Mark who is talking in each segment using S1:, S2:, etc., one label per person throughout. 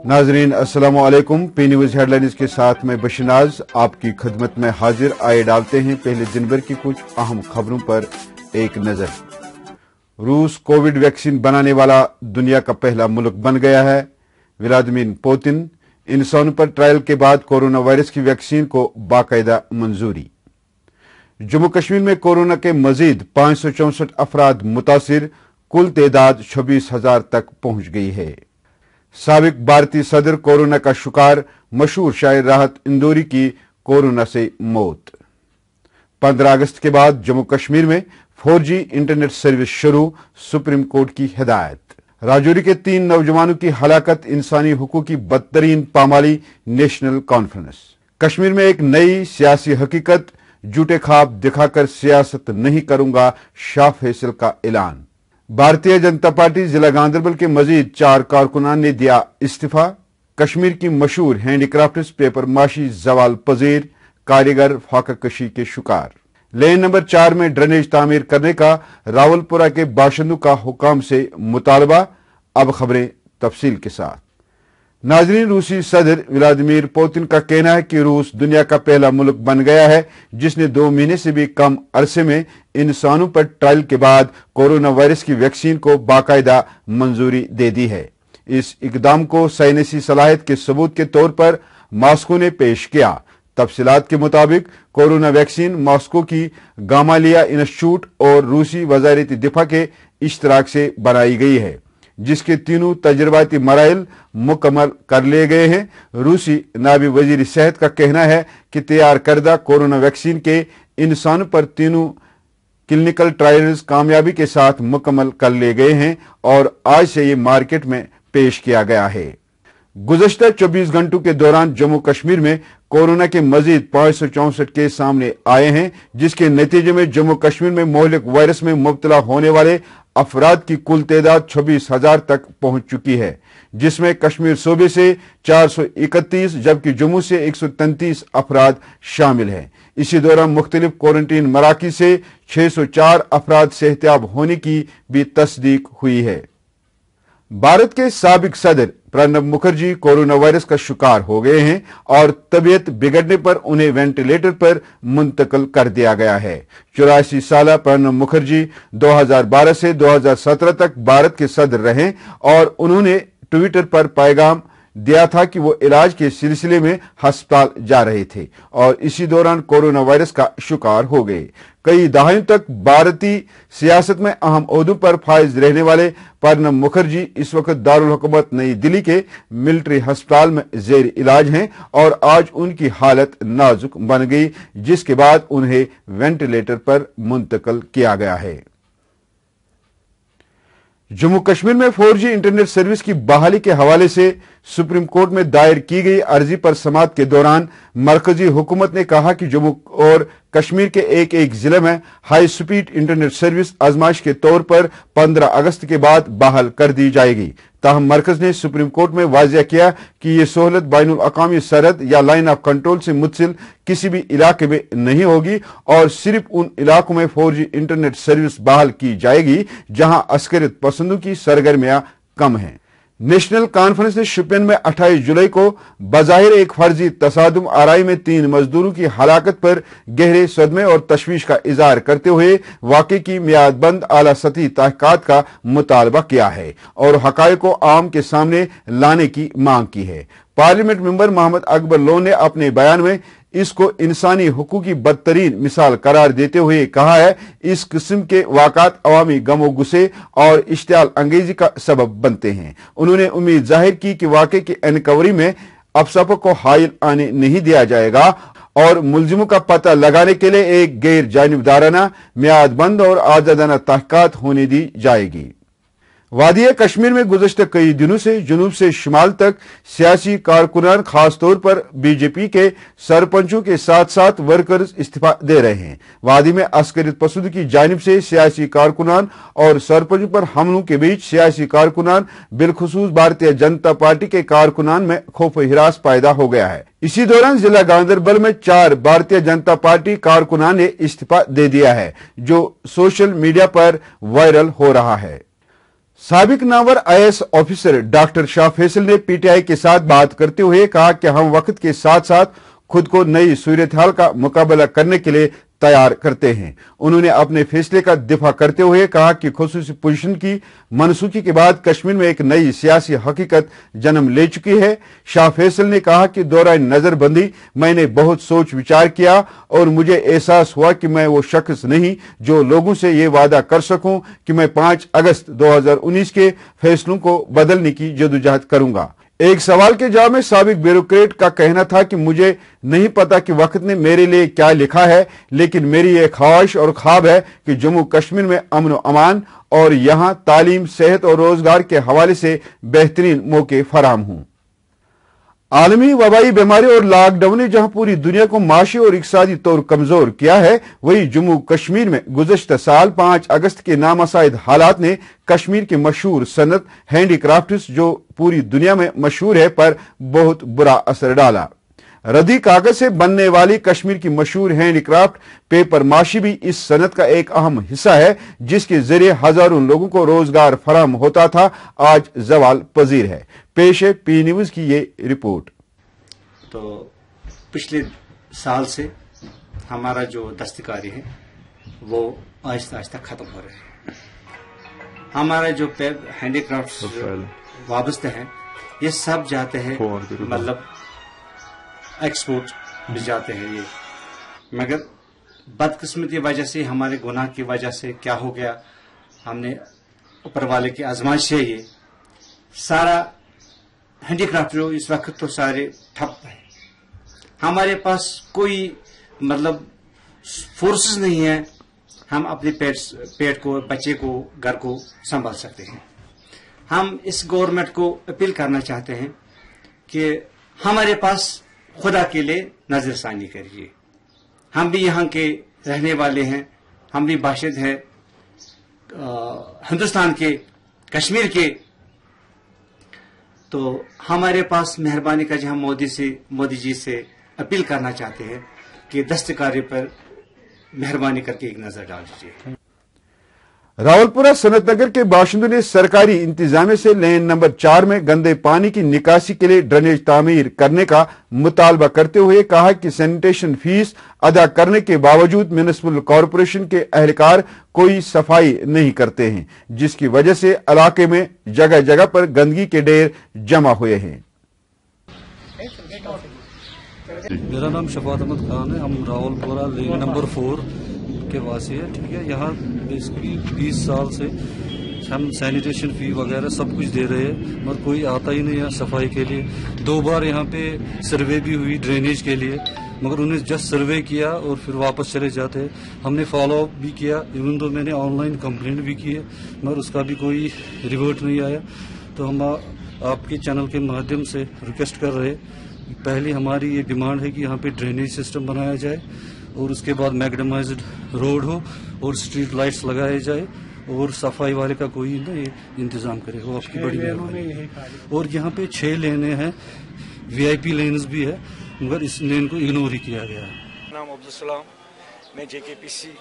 S1: नाजरीन अस्सलाम वालेकुम पी न्यूज़ हेडलाइंस के साथ मैं बशनाज आपकी खदमत में हाजिर। आए डालते हैं पहले दिन भर की कुछ अहम खबरों पर एक नज़र। रूस कोविड वैक्सीन बनाने वाला दुनिया का पहला मुल्क बन गया है। व्लादिमीर पुतिन, इंसानों पर ट्रायल के बाद कोरोना वायरस की वैक्सीन को बाकायदा मंजूरी। जम्मू कश्मीर में कोरोना के मजीद पाँच सौ चौसठ अफराद मुतासर, कुल तादाद छब्बीस हज़ार तक पहुँच गई है। सबक भारतीय सदर कोरोना का शिकार मशहूर शायर राहत इंदौरी की कोरोना से मौत। पंद्रह अगस्त के बाद जम्मू कश्मीर में फोर जी इंटरनेट सर्विस शुरू, सुप्रीम कोर्ट की हिदायत। राजौरी के तीन नौजवानों की हलाकत इंसानी हकूक की बदतरीन पामाली नेशनल कॉन्फ्रेंस। कश्मीर में एक नई सियासी हकीकत झूठे खाब दिखाकर सियासत नहीं करूँगा, शाह फैसल का ऐलान। भारतीय जनता पार्टी जिला गांधरबल के मजीद चार कारकुनान ने दिया इस्तीफा। कश्मीर की मशहूर हैंडीक्राफ्ट पेपर माशी जवाल पजीर, कारीगर फाका कशी के शिकार। लेन नंबर चार में ड्रेनेज तामीर करने का रावलपुरा के बाशिंदों का हुकाम से मुतालबा। अब खबरें तफसील के साथ। नाजरीन, रूसी सदर व्लादिमीर पुतिन का कहना है कि रूस दुनिया का पहला मुल्क बन गया है, जिसने दो महीने से भी कम अरसे में इंसानों पर ट्रायल के बाद कोरोना वायरस की वैक्सीन को बाकायदा मंजूरी दे दी है। इस इकदाम को साइनेसी सलाहियत के सबूत के तौर पर मास्को ने पेश किया। तफसीत के मुताबिक, कोरोना वैक्सीन मास्को की गामालिया इंस्टीट्यूट और रूसी वजारती दिफा के इश्तराक से बनाई गई है। जिसके तीनों तजर्बाती मराइल मुकम्मल कर लिए गए हैं। रूसी नाबी वज़ीर सेहत का कहना है कि तैयार करदा कोरोना वैक्सीन के इंसानों पर तीनों क्लिनिकल ट्रायल्स कामयाबी के साथ मुकम्मल कर लिए गए हैं और आज से ये मार्केट में पेश किया गया है। गुजशत 24 घंटों के दौरान जम्मू कश्मीर में कोरोना के मजीद पाँच केस सामने आए हैं, जिसके नतीजे में जम्मू कश्मीर में मोहलिक वायरस में मुबतला होने वाले अफराद की कुल तादाद छब्बीस हज़ार तक पहुँच चुकी है, जिसमें कश्मीर सूबे से 431 जबकि जम्मू से 133 अफराद शामिल हैं। इसी दौरान मुख्तलिफ़ क्वारंटीन मराकज से 604 अफराद सेहतियाब होने की भी तस्दीक हुई है। भारत के सबक सदर प्रणब मुखर्जी कोरोना वायरस का शिकार हो गए हैं और तबीयत बिगड़ने पर उन्हें वेंटिलेटर पर मुंतकल कर दिया गया है। चौरासी साल प्रणब मुखर्जी 2012 से 2017 तक भारत के सदर रहे और उन्होंने ट्विटर पर पैगाम दिया था कि वो इलाज के सिलसिले में अस्पताल जा रहे थे और इसी दौरान कोरोना वायरस का शिकार हो गए। कई दहाइयों तक भारतीय सियासत में अहम उहदों पर फायज रहने वाले प्रणब मुखर्जी इस वक्त दारुल हुकूमत नई दिल्ली के मिलिट्री अस्पताल में जेर इलाज हैं और आज उनकी हालत नाजुक बन गई, जिसके बाद उन्हें वेंटिलेटर पर मुंतकल किया गया है। जम्मू कश्मीर में 4G इंटरनेट सर्विस की बहाली के हवाले से सुप्रीम कोर्ट में दायर की गई अर्जी पर समात के दौरान मरकजी हुकूमत ने कहा कि जम्मू और कश्मीर के एक एक ज़िले में हाई स्पीड इंटरनेट सर्विस आजमाइश के तौर पर 15 अगस्त के बाद बहाल कर दी जाएगी। ताहम मरकज ने सुप्रीम कोर्ट में वाजिया किया कि यह सहूलत बैन अवी सरहद या लाइन ऑफ़ कंट्रोल से मुतसिल किसी भी इलाके में नहीं होगी और सिर्फ़ उन इलाकों में फोर जी इंटरनेट सर्विस बहाल की जाएगी जहाँ अस्करित पसंदों की सरगर्मियाँ कम हैं। नेशनल कॉन्फ्रेंस ने शुपियन में 28 जुलाई को बाहिर एक फर्जी तसादुम आरई में तीन मजदूरों की हलाकत पर गहरे सदमे और तशवीश का इजहार करते हुए वाकई की मियादबंद आला सती तहकात का मुतालबा किया है और हकाय को आम के सामने लाने की मांग की है। पार्लियामेंट मेंबर मोहम्मद अकबर लोन ने अपने बयान में इसको इंसानी हकूक की बदतरीन मिसाल करार देते हुए कहा है, इस किस्म के वाकत अवामी गमो गुस्से और इश्तियाल अंगेजी का सबब बनते हैं। उन्होंने उम्मीद ज़ाहिर की कि वाकई की एनकवरी में अफसफों को हायल आने नहीं दिया जाएगा और मुलजिमों का पता लगाने के लिए एक गैर जानबदाराना म्यादबंद और आजादाना तहकात होने दी जाएगी। वादी कश्मीर में गुजशत कई दिनों से जुनूब से शुमाल तक सियासी कारकुनान, खासतौर पर बीजेपी के सरपंचों के साथ साथ वर्कर्स इस्तीफा दे रहे हैं। वादी में अस्करित पसुद की जानब से सियासी कारकुनान और सरपंचों पर हमलों के बीच सियासी कारकुनान, बिलखसूस भारतीय जनता पार्टी के कारकुनान में खौफ हिरास पैदा हो गया है। इसी दौरान जिला गांधरबल में चार भारतीय जनता पार्टी कारकुनान ने इस्तीफा दे दिया है, जो सोशल मीडिया पर वायरल हो रहा है। सबक Nawar IAS officer doctor Shah Faesal ने पीटीआई के साथ बात करते हुए कहा कि हम वक्त के साथ साथ खुद को नई सूरत हाल का मुकाबला करने के लिए तैयार करते हैं। उन्होंने अपने फैसले का दिफा करते हुए कहा कि खसूस पोजिशन की मनसूखी के बाद कश्मीर में एक नई सियासी हकीकत जन्म ले चुकी है। शाह फैसल ने कहा कि दौरान नजरबंदी, मैंने बहुत सोच विचार किया और मुझे एहसास हुआ कि मैं वो शख्स नहीं जो लोगों से ये वादा कर सकूँ कि मैं 5 अगस्त 2019 के फैसलों को बदलने की जदोजहद करूँगा। एक सवाल के जवाब में सबक ब्यूरोक्रेट का कहना था कि मुझे नहीं पता कि वक्त ने मेरे लिए क्या लिखा है, लेकिन मेरी यह ख्वाहिश और ख्वाब है कि जम्मू कश्मीर में अमन अमान और यहाँ तालीम, सेहत और रोज़गार के हवाले से बेहतरीन मौके फराम हों। आलमी वबाई बीमारी और लॉकडाउन ने जहाँ पूरी दुनिया को माशी और इकसादी तौर कमज़ोर किया है, वहीं जम्मू कश्मीर में गुजशत साल पाँच अगस्त के नामसाइद हालात ने कश्मीर के मशहूर सनत हैंडीक्राफ्ट जो पूरी दुनिया में मशहूर है, पर बहुत बुरा असर डाला। रदी कागज़ से बनने वाली कश्मीर की मशहूर हैंडीक्राफ्ट पेपर माशी भी इस सनत का एक अहम हिस्सा है जिसके ज़रिए हज़ारों लोगों को रोज़गार फराम होता था। आज जवाल पजीर है। पेश है पी न्यूज़ की ये रिपोर्ट।
S2: तो पिछले साल से हमारा जो दस्तकारी है वो आहिस्ता आहिस्ता खत्म हो रहे हैं। हमारा जो हैंडीक्राफ्ट वाबस्ते हैं ये सब जाते हैं मतलब एक्सपोर्ट भी जाते हैं ये। मगर बदकिस्मती वजह से, हमारे गुनाह की वजह से क्या हो गया? हमने ऊपर वाले की आजमाइश से ये। सारा हैंडीक्राफ्ट जो इस वक्त तो सारे ठप है। हमारे पास कोई मतलब फोर्स नहीं है। हम अपने पेट पेट को, बच्चे को, घर को संभाल सकते हैं। हम इस गवर्नमेंट को अपील करना चाहते हैं कि हमारे पास खुदा के लिए नजरसानी करिए। हम भी यहाँ के रहने वाले हैं, हम भी बाशिद हैं हिंदुस्तान के, कश्मीर के। तो हमारे पास मेहरबानी का हम मोदी से, मोदी जी से अपील करना चाहते हैं कि दस्तकारी पर मेहरबानी करके एक नज़र डाल दीजिए।
S1: रावलपुरा सनत नगर के बाशिंदों ने सरकारी इंतजामिया से लेन नंबर चार में गंदे पानी की निकासी के लिए ड्रेनेज तामीर करने का मुतालबा करते हुए कहा कि सैनिटेशन फ़ीस अदा करने के बावजूद म्यूनिसिपल कॉरपोरेशन के अहलकार कोई सफ़ाई नहीं करते हैं, जिसकी वजह से इलाके में जगह जगह पर गंदगी के ढेर जमा हुए हैं।
S3: मेरा नाम शफात अहमद खान है। हम रावलपुरा लेन नंबर फोर के वासी है ठीक है? यहाँ बेसिकली बीस साल से हम सैनिटेशन फ़ी वगैरह सब कुछ दे रहे हैं और कोई आता ही नहीं है सफ़ाई के लिए। दो बार यहाँ पे सर्वे भी हुई ड्रेनेज के लिए, मगर उन्हें जस्ट सर्वे किया और फिर वापस चले जाते हमने फॉलो अप भी किया इवन तो मैंने ऑनलाइन कंप्लेंट भी की है, मगर उसका भी कोई रिवर्ट नहीं आया। तो हम आपके चैनल के माध्यम से रिक्वेस्ट कर रहे पहली हमारी ये डिमांड है कि यहाँ पे ड्रेनेज सिस्टम बनाया जाए और उसके बाद मैगडमाइज रोड हो और स्ट्रीट लाइट्स लगाए जाए और सफ़ाई वाले का कोई ना ये इंतज़ाम करे वो आपकी बड़ी मेहरबानी। और यहाँ पे छह लेने हैं वीआईपी लेन्स भी है मगर इस लेन को इग्नोर ही किया गया है।
S4: नाम अब्दुल सलाम मैं जेकेपीसी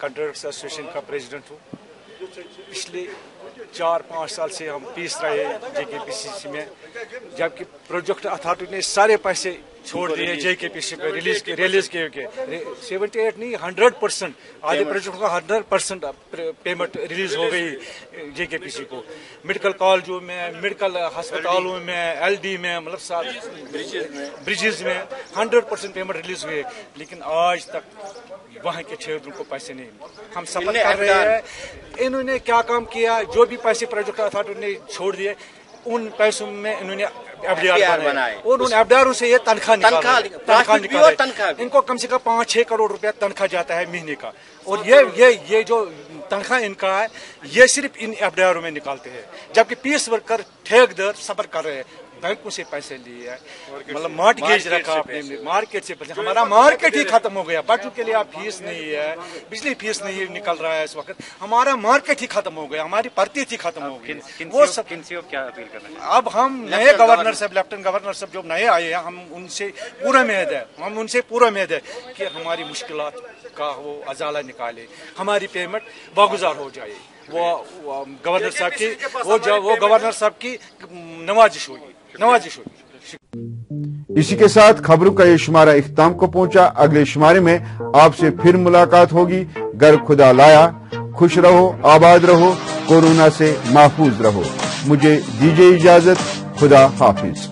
S4: कंट्रेक्टर्स एसोसिएशन का प्रेसिडेंट हूँ। पिछले चार पाँच साल से हम पीस रहे हैं जेकेपीसी में जबकि प्रोजेक्ट अथॉरिटी ने सारे पैसे छोड़ दिए जे के पी सी पे रिलीज़ के रिलीज़ किए के सेवेंटी एट नहीं हंड्रेड परसेंट आधे प्रोजेक्ट का हंड्रेड परसेंट पेमेंट रिलीज़ हो गई जे के पी सी को। मेडिकल कॉलेजों में मेडिकल अस्पतालों में एल डी में मतलब ब्रिजेज में। हंड्रेड परसेंट पेमेंट रिलीज़ हुए। लेकिन आज तक वहाँ के ठेकेदारों को पैसे नहीं हम सफल कर रहे हैं। इन्होंने क्या काम किया? जो भी पैसे प्रोजेक्ट अथॉरिटी ने छोड़ दिए उन पैसों में इन्होंने एफडीआर बनाए। और उन एफडीआर से ये तनख्वाह तनख्वाह तनख्वाह निकाला इनको कम से कम पाँच छह करोड़ रुपया तनख्वाह जाता है महीने का। और ये ये ये जो तनख्वाह इनका है ये सिर्फ़ इन एफडीआर में निकालते हैं। जबकि पीस वर्कर ठेकेदार सफ़र कर रहे हैं। बैंकों से पैसे लिए। है मतलब मार्टगेज रखा आपने मार्केट से पैसे। हमारा मार्केट ही खत्म हो गया। बच्चों के लिए आप फ़ीस नहीं है। बिजली फ़ीस नहीं निकल रहा है इस वक्त। हमारा मार्केट ही खत्म हो गया। हमारी भर्ती ही खत्म हो गई। वो सब क्या अपील कर रहे हैं? अब हम नए गवर्नर साहब लेफ्टिनेंट गवर्नर साहब जो नए आए हैं हम उनसे पूरा उम्मीद है। हम उनसे पूरा उम्मीद है कि हमारी मुश्किल का वो अजाला निकाले। हमारी पेमेंट बागुजार हो जाए। वो, गवर्नर साहब की वो वो गवर्नर साहब की नवाजिश होगी नवाजिश होगी
S1: इसी के साथ खबरों का ये शुमारा इख्ताम को पहुँचा। अगले शुमारे में आपसे फिर मुलाकात होगी। घर खुदा लाया खुश रहो आबाद रहो कोरोना से महफूज रहो। मुझे दीजिए इजाज़त खुदा हाफिज।